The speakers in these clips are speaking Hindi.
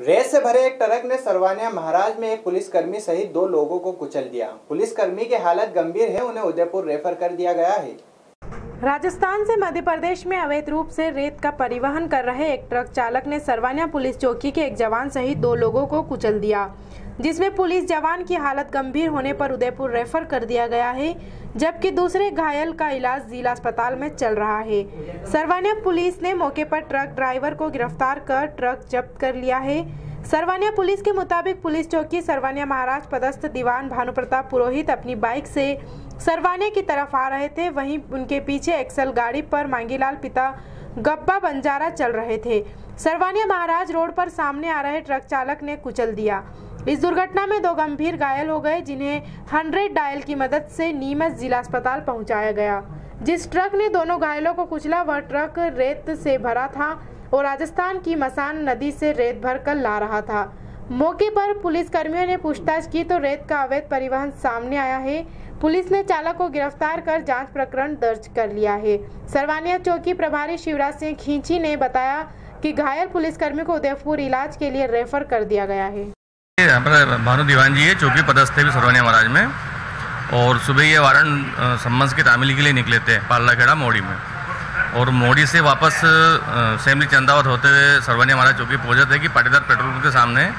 रेस से भरे एक ट्रक ने सरवानिया महाराज में एक पुलिसकर्मी सहित दो लोगों को कुचल दिया। पुलिसकर्मी की हालत गंभीर है, उन्हें उदयपुर रेफर कर दिया गया है। राजस्थान से मध्य प्रदेश में अवैध रूप से रेत का परिवहन कर रहे एक ट्रक चालक ने सरवानिया पुलिस चौकी के एक जवान सहित दो लोगों को कुचल दिया। जिसमें पुलिस जवान की हालत गंभीर होने पर उदयपुर रेफर कर दिया गया है, जबकि दूसरे घायल का इलाज जिला अस्पताल में चल रहा है। सरवानिया पुलिस ने मौके पर ट्रक ड्राइवर को गिरफ़्तार कर ट्रक जब्त कर लिया है। सरवानिया पुलिस के मुताबिक पुलिस चौकी, सरवानिया महाराज पदस्थ दीवान भानु प्रताप पुरोहित अपनी बाइक से सरवानिया की तरफ़ आ रहे थे। वहीं उनके पीछे एक्सल गाड़ी पर मांगीलाल पिता गब्बा बंजारा चल रहे थे। सरवानिया महाराज रोड पर सामने आ रहे ट्रक चालक ने कुचल दिया। इस दुर्घटना में दो गंभीर घायल हो गए, जिन्हें हंड्रेड डायल की मदद से नीमच जिला अस्पताल पहुँचाया गया। जिस ट्रक ने दोनों घायलों को कुचला, वह ट्रक रेत से भरा था और राजस्थान की मसान नदी से रेत भर कर ला रहा था। मौके पर पुलिस कर्मियों ने पूछताछ की तो रेत का अवैध परिवहन सामने आया है। पुलिस ने चालक को गिरफ़्तार कर जाँच प्रकरण दर्ज कर लिया है। सरवानिया चौकी प्रभारी शिवराज सिंह खींची ने बताया कि घायल पुलिसकर्मी को उदयपुर इलाज के लिए रेफर कर दिया गया है। भानु दीवान जी है चौकी पदस्थ थे भी सरवानिया महाराज में, और सुबह ये वारण सम्मस की तामीली के लिए निकले थे पाल्ला खेड़ा मोड़ी में। और मोड़ी से वापस सेमली चंदावत होते हुए सरवानिया महाराज चौकी पहुँचे थे कि पाटीदार पेट्रोल पंप के सामने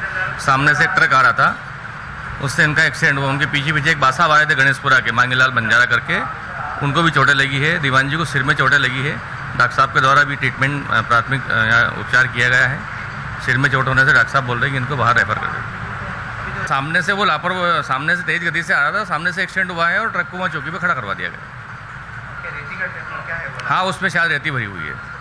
सामने से एक ट्रक आ रहा था। उससे इनका एक्सीडेंट हुआ, उनके पीछे पीछे एक बासा आ रहे थे गणेशपुरा के, मांगीलाल बंजारा करके। उनको भी चोटें लगी है, दीवान जी को सिर में चोटें लगी है। डॉक्टर साहब के द्वारा भी ट्रीटमेंट प्राथमिक उपचार किया गया है। सिर में चोट होने से डॉक्टर साहब बोल रहे हैं कि इनको बाहर रेफर कर दें। सामने से वो लापरवाह सामने से तेज गति से आ रहा था सामने से एक्सीडेंट हुआ है और ट्रक को वहाँ चौकी पर खड़ा करवा दिया गया। हाँ उसमें शायद रेती भरी हुई है।